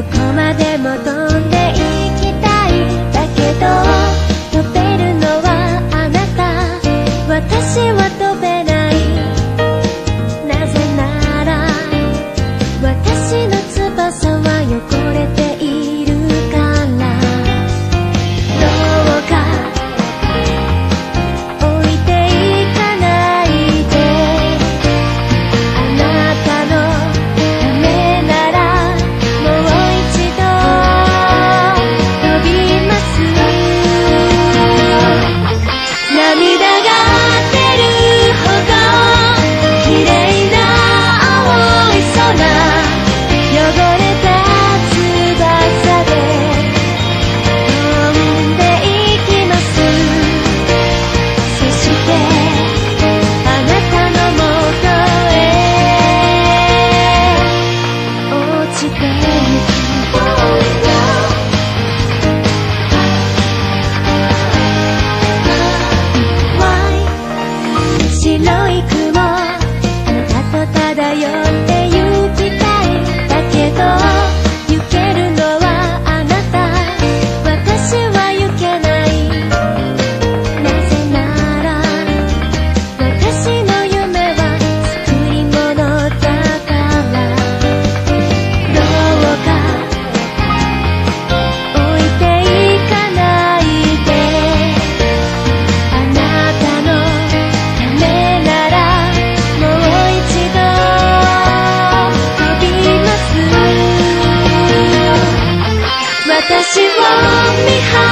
どこまで白い雲あなたと漂って私を見張